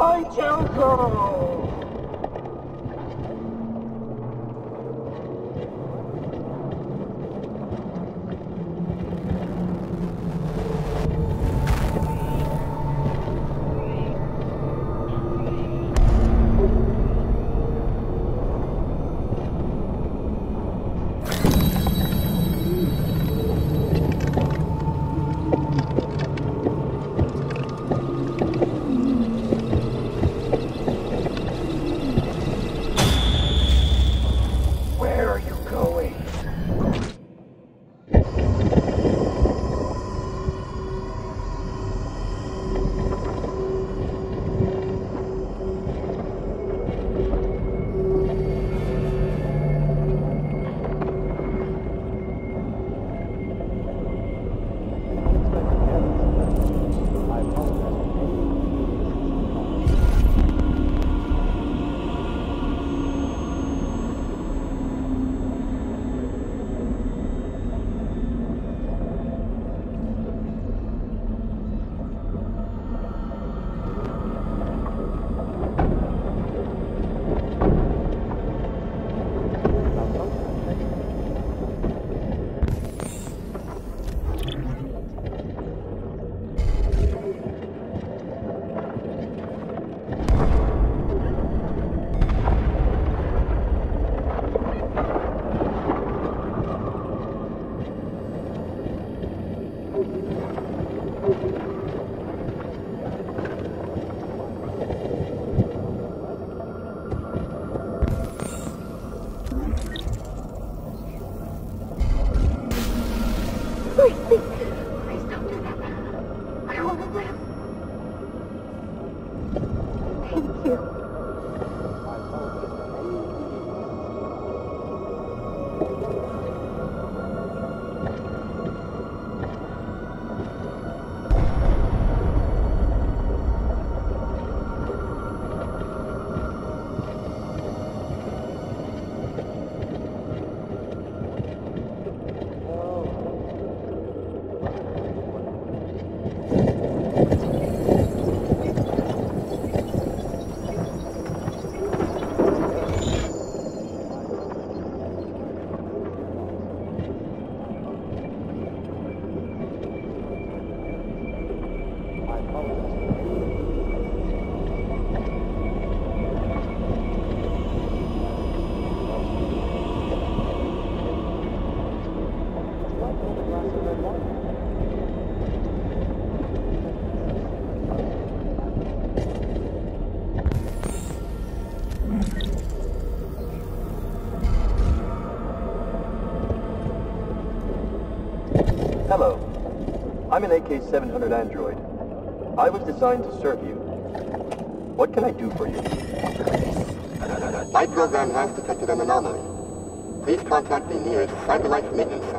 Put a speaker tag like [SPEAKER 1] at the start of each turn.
[SPEAKER 1] Jericho! Where
[SPEAKER 2] Hello. I'm an AK-700 android. I was designed to serve you. What can I do for you?
[SPEAKER 3] My program has detected an anomaly. Please contact the nearest Cyberlife Maintenance.